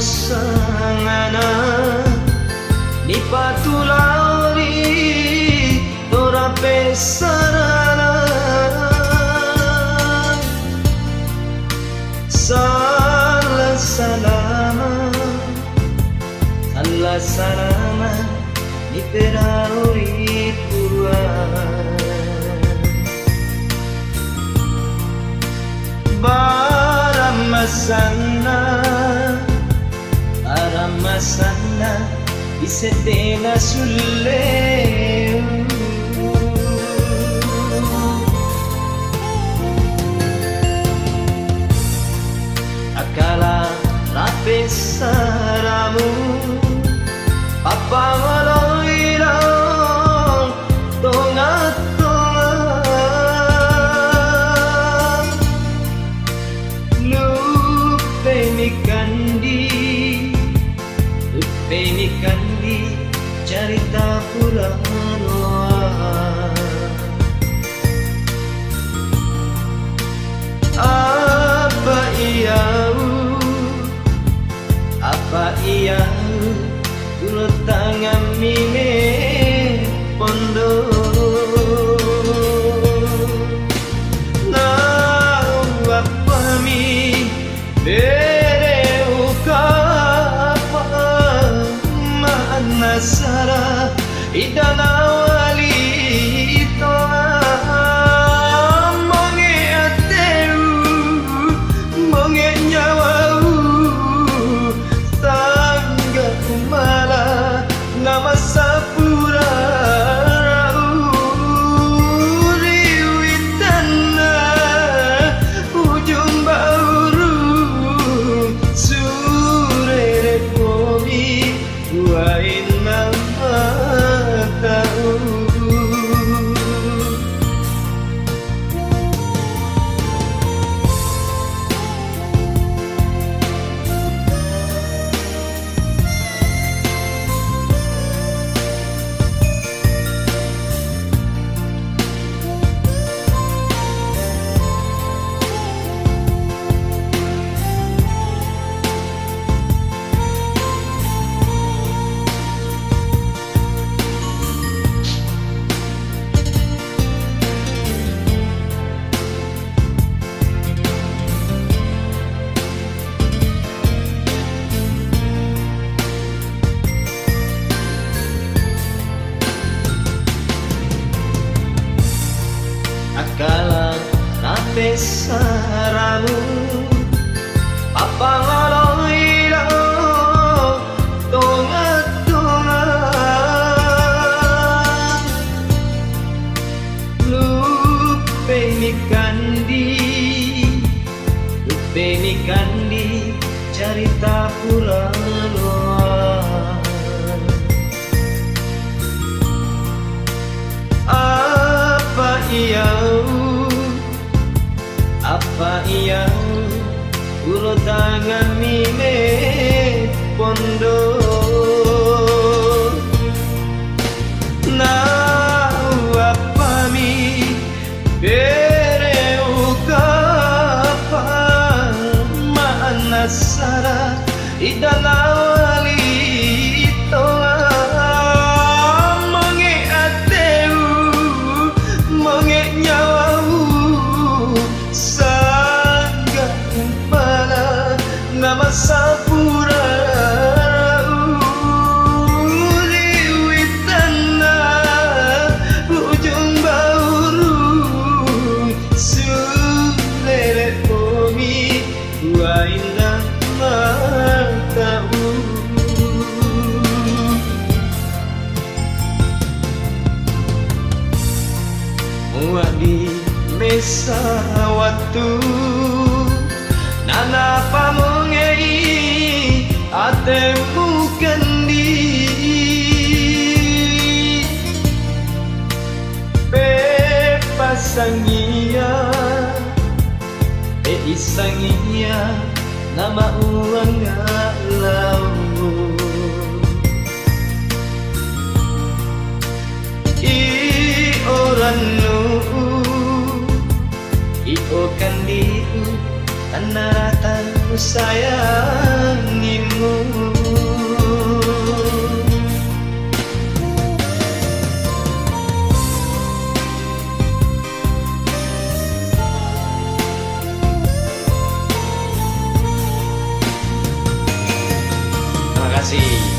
sangana ni patulari ora pesarana. Salama salah salama ni perarori sana isete na sulle Kandi Cerita Puranoa Apa iau Apa iau Kulo tangan Mana sara tonga lupe mi kandi cerita apa iau apa iau ulo tangan mime pondo. Nau apa mi? Bere ukapa mana sara mesa waktu. Nana pamongei atemu kendi Pepasangia Pe isangia Nama uang galau I orang diriku Karena rata Terima kasih.